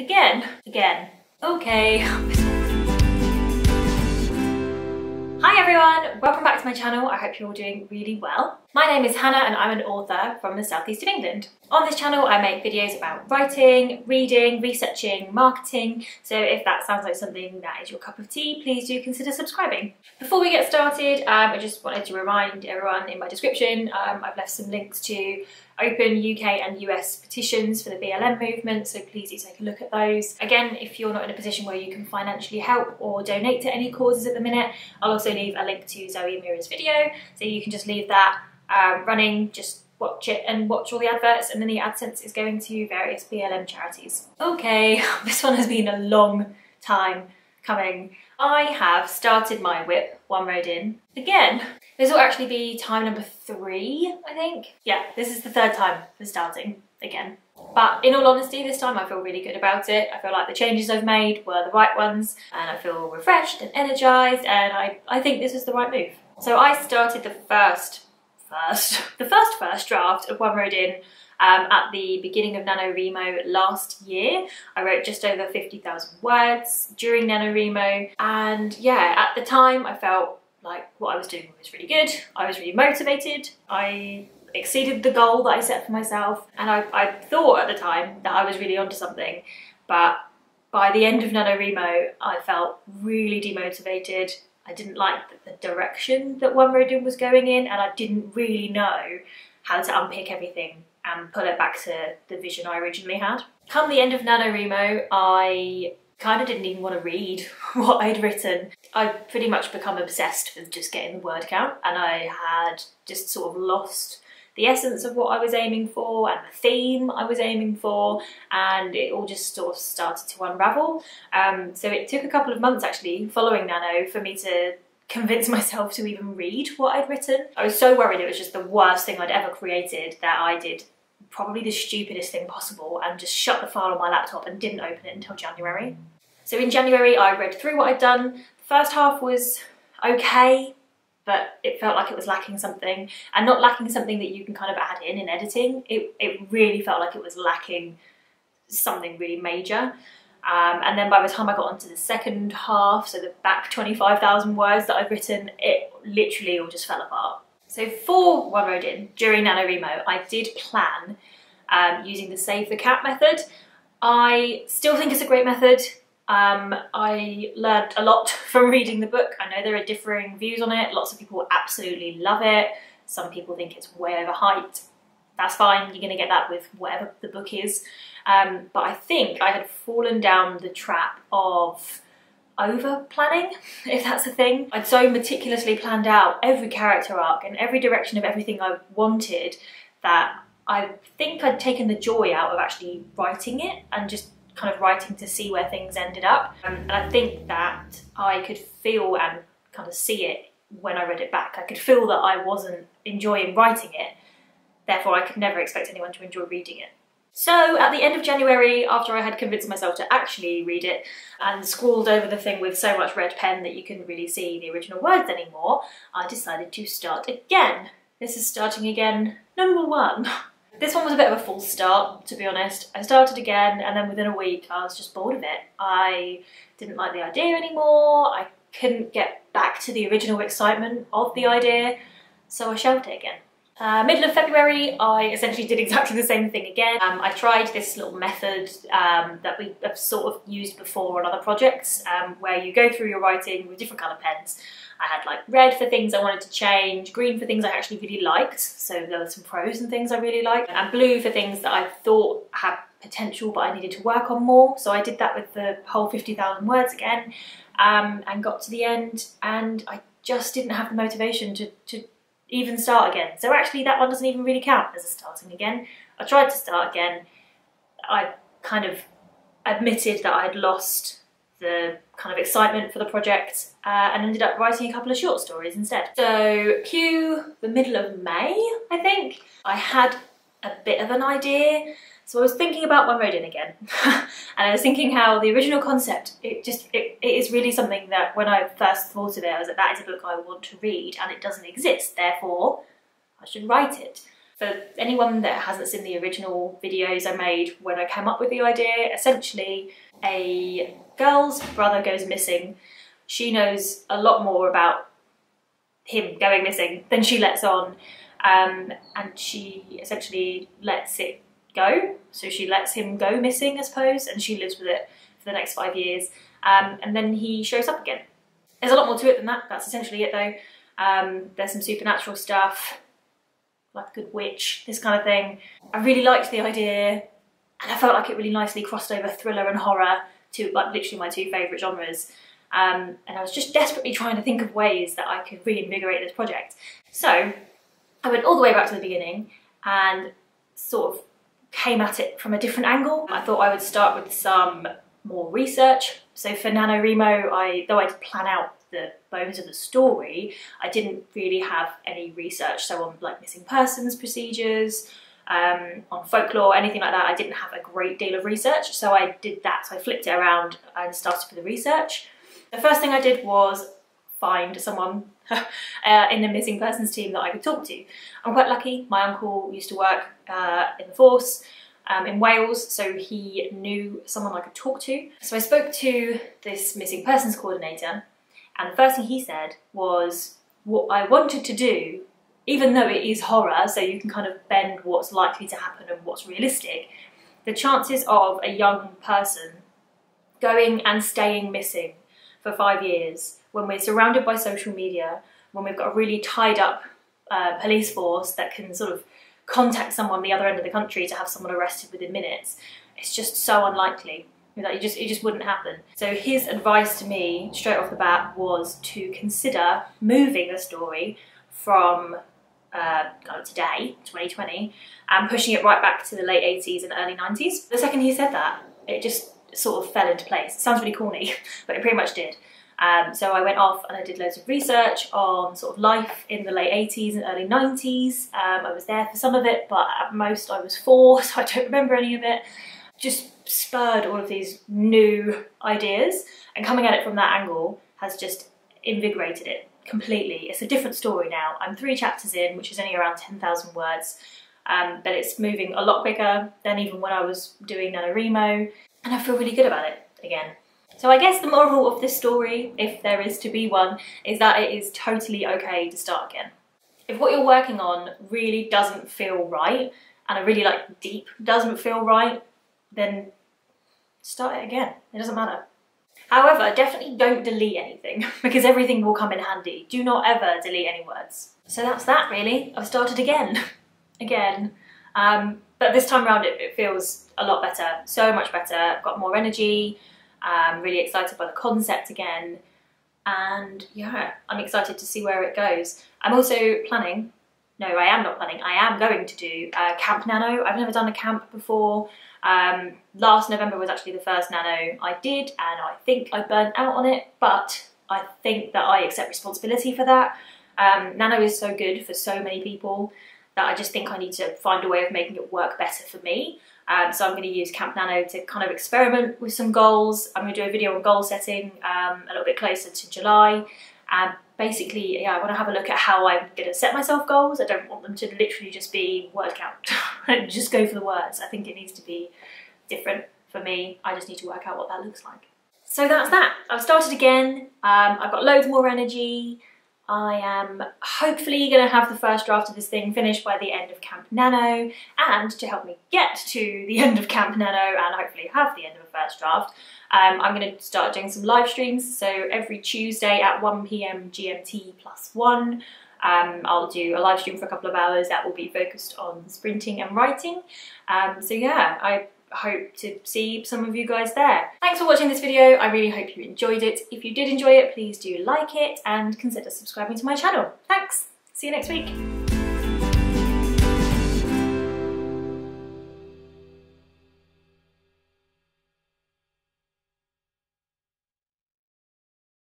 Again, again. Okay. Hi everyone, welcome back to my channel. I hope you're all doing really well. My name is Hannah and I'm an author from the southeast of England. On this channel I make videos about writing, reading, researching, marketing, so if that sounds like something that is your cup of tea, please do consider subscribing. Before we get started, um, I just wanted to remind everyone in my description, um, I've left some links to open UK and US petitions for the BLM movement, so please do take a look at those. Again, if you're not in a position where you can financially help or donate to any causes at the minute, I'll also leave a link to Zoe Amira's video, so you can just leave that uh, running, just watch it and watch all the adverts and then the AdSense is going to various BLM charities. Okay, this one has been a long time coming. I have started my WIP one road in again. This will actually be time number three, I think. Yeah, this is the third time for starting again. But in all honesty, this time I feel really good about it. I feel like the changes I've made were the right ones and I feel refreshed and energised and I, I think this is the right move. So I started the first first, the first first draft of One Road In um, at the beginning of NaNoWriMo last year. I wrote just over 50,000 words during NaNoWriMo and yeah, at the time I felt like what I was doing was really good. I was really motivated. I exceeded the goal that I set for myself and I, I thought at the time that I was really onto something but by the end of NaNoWriMo I felt really demotivated I didn't like the direction that One Road In was going in and I didn't really know how to unpick everything and pull it back to the vision I originally had. Come the end of NaNoWriMo, I kind of didn't even want to read what I'd written. I'd pretty much become obsessed with just getting the word count and I had just sort of lost the essence of what I was aiming for and the theme I was aiming for and it all just sort of started to unravel. Um, so it took a couple of months actually following Nano for me to convince myself to even read what I'd written. I was so worried it was just the worst thing I'd ever created that I did probably the stupidest thing possible and just shut the file on my laptop and didn't open it until January. So in January I read through what I'd done. The first half was okay, but it felt like it was lacking something and not lacking something that you can kind of add in in editing. It, it really felt like it was lacking something really major. Um, and then by the time I got onto the second half, so the back 25,000 words that I've written, it literally all just fell apart. So for One Road In, during NaNoWriMo, I did plan um, using the Save the Cat method. I still think it's a great method. Um, I learned a lot from reading the book. I know there are differing views on it. Lots of people absolutely love it. Some people think it's way overhyped. That's fine, you're going to get that with whatever the book is. Um, but I think I had fallen down the trap of over planning, if that's a thing. I'd so meticulously planned out every character arc and every direction of everything I wanted that I think I'd taken the joy out of actually writing it and just kind of writing to see where things ended up. Um, and I think that I could feel and kind of see it when I read it back. I could feel that I wasn't enjoying writing it, therefore I could never expect anyone to enjoy reading it. So at the end of January, after I had convinced myself to actually read it and scrawled over the thing with so much red pen that you couldn't really see the original words anymore, I decided to start again. This is starting again number one. This one was a bit of a false start, to be honest. I started again and then within a week I was just bored of it. I didn't like the idea anymore, I couldn't get back to the original excitement of the idea, so I shelved it again. Uh, middle of February, I essentially did exactly the same thing again. Um, I tried this little method um, that we have sort of used before on other projects, um, where you go through your writing with different colour pens I had like red for things I wanted to change, green for things I actually really liked, so there were some prose and things I really liked, and blue for things that I thought had potential but I needed to work on more. So I did that with the whole 50,000 words again um, and got to the end and I just didn't have the motivation to, to even start again. So actually that one doesn't even really count as a starting again. I tried to start again. I kind of admitted that I'd lost the kind of excitement for the project uh, and ended up writing a couple of short stories instead. So cue the middle of May, I think. I had a bit of an idea. So I was thinking about One Road In again. and I was thinking how the original concept, it just, it, it is really something that when I first thought of it, I was like, that is a book I want to read and it doesn't exist, therefore I should write it. For anyone that hasn't seen the original videos I made when I came up with the idea, essentially a girl's brother goes missing. She knows a lot more about him going missing than she lets on. Um, and she essentially lets it go. So she lets him go missing, I suppose, and she lives with it for the next five years. Um, and then he shows up again. There's a lot more to it than that. That's essentially it, though. Um, there's some supernatural stuff, like a good witch, this kind of thing. I really liked the idea, and I felt like it really nicely crossed over thriller and horror to like literally my two favourite genres. Um, and I was just desperately trying to think of ways that I could reinvigorate this project. So I went all the way back to the beginning and sort of came at it from a different angle. I thought I would start with some more research. So for NaNoWriMo, I though I did plan out the bones of the story, I didn't really have any research. So on like missing persons procedures, um, on folklore, anything like that, I didn't have a great deal of research. So I did that. So I flipped it around and started with the research. The first thing I did was find someone uh, in the missing persons team that I could talk to. I'm quite lucky. My uncle used to work uh, in the force um, in Wales, so he knew someone I could talk to. So I spoke to this missing persons coordinator, and the first thing he said was what I wanted to do, even though it is horror, so you can kind of bend what's likely to happen and what's realistic, the chances of a young person going and staying missing for five years when we're surrounded by social media, when we've got a really tied up uh, police force that can sort of contact someone the other end of the country to have someone arrested within minutes, it's just so unlikely. That it just it just wouldn't happen. So his advice to me straight off the bat was to consider moving the story from uh, today, 2020, and pushing it right back to the late 80s and early 90s. The second he said that, it just sort of fell into place. It sounds really corny, but it pretty much did. Um, so I went off and I did loads of research on sort of life in the late 80s and early 90s. Um, I was there for some of it, but at most I was four, so I don't remember any of it. Just spurred all of these new ideas, and coming at it from that angle has just invigorated it completely. It's a different story now. I'm three chapters in, which is only around 10,000 words, um, but it's moving a lot quicker than even when I was doing NaNoWriMo, and I feel really good about it again. So I guess the moral of this story, if there is to be one, is that it is totally okay to start again. If what you're working on really doesn't feel right, and a really like deep doesn't feel right, then start it again. It doesn't matter. However, definitely don't delete anything because everything will come in handy. Do not ever delete any words. So that's that really. I've started again. again. Um, but this time around it, it feels a lot better. So much better. Got more energy. I'm really excited by the concept again. And yeah, I'm excited to see where it goes. I'm also planning, no, I am not planning, I am going to do uh, Camp Nano. I've never done a camp before. Um, last November was actually the first Nano I did, and I think I burnt out on it, but I think that I accept responsibility for that. Um, Nano is so good for so many people that I just think I need to find a way of making it work better for me. Um, so I'm going to use Camp Nano to kind of experiment with some goals. I'm going to do a video on goal setting um, a little bit closer to July. And basically, yeah, I want to have a look at how I'm going to set myself goals. I don't want them to literally just be word count. just go for the words. I think it needs to be different for me. I just need to work out what that looks like. So that's that. I've started again. Um, I've got loads more energy. I am hopefully going to have the first draft of this thing finished by the end of Camp Nano and to help me get to the end of Camp Nano and hopefully have the end of a first draft, um, I'm going to start doing some live streams. So every Tuesday at 1pm GMT plus 1, um, I'll do a live stream for a couple of hours that will be focused on sprinting and writing. Um, so yeah, I hope to see some of you guys there. Thanks for watching this video. I really hope you enjoyed it. If you did enjoy it, please do like it and consider subscribing to my channel. Thanks. See you next week.